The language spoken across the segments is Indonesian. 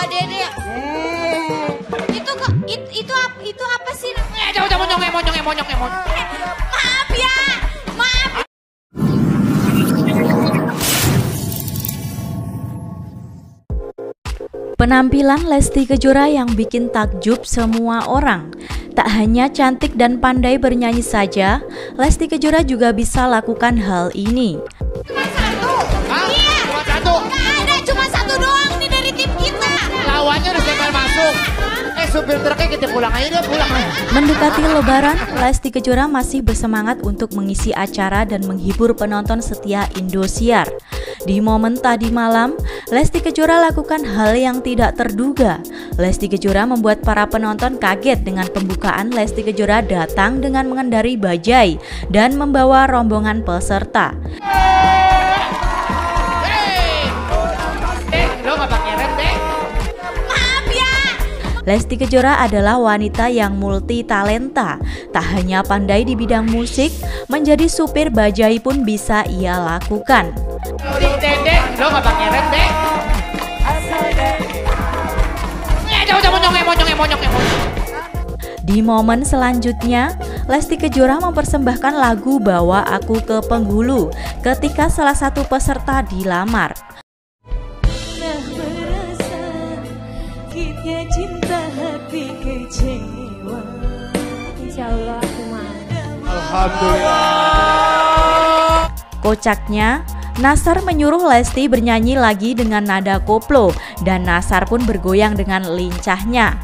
mertua Dede. Itu kok it, itu ap- itu apa sih? Eh, jangan jangan monyong monyong monyong monyong. Maaf ya. Maaf. Penampilan Lesti Kejora yang bikin takjub semua orang. Tak hanya cantik dan pandai bernyanyi saja, Lesti Kejora juga bisa lakukan hal ini. Supir truknya kita pulang aja dia pulang. Mendekati lebaran, Lesti Kejora masih bersemangat untuk mengisi acara dan menghibur penonton setia Indosiar. Di momen tadi malam, Lesti Kejora lakukan hal yang tidak terduga. Lesti Kejora membuat para penonton kaget dengan pembukaan Lesti Kejora datang dengan mengendari bajai dan membawa rombongan peserta. Lesti Kejora adalah wanita yang multi talenta. Tak hanya pandai di bidang musik, menjadi supir bajai pun bisa ia lakukan. Di lo pakai rem momen selanjutnya, Lesti Kejora mempersembahkan lagu Bawa Aku ke Penghulu ketika salah satu peserta dilamar. Kocaknya, Nasar menyuruh Lesti bernyanyi lagi dengan nada koplo dan Nasar pun bergoyang dengan lincahnya.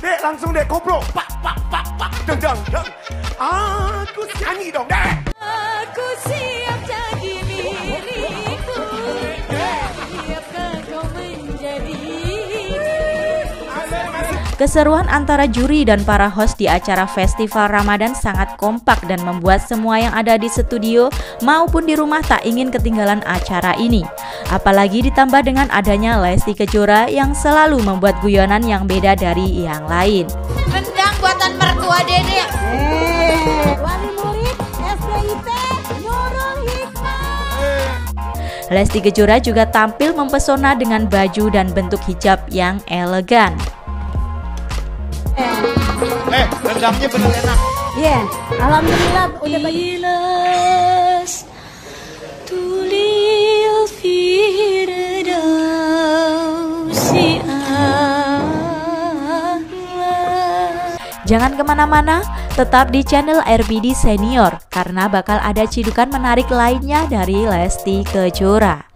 Dek langsung dek koplo. Pak pak pak pak. Deng deng Aku nyanyi dong dek. Aku siap Keseruan antara juri dan para host di acara festival Ramadan sangat kompak dan membuat semua yang ada di studio maupun di rumah tak ingin ketinggalan acara ini. Apalagi ditambah dengan adanya Lesti Kejora yang selalu membuat guyonan yang beda dari yang lain. rendang buatan mertua Dede. Wali murid SDIP Nurul Hikmah. Lesti Kejora juga tampil mempesona dengan baju dan bentuk hijab yang elegan. Eh rendangnya bener enak Iya, alhamdulillah udah banyak. Bilas tulil firdausi Jangan ke mana-mana, tetap di channel RBD Senior karena bakal ada cidukan menarik lainnya dari Lesti Kejora.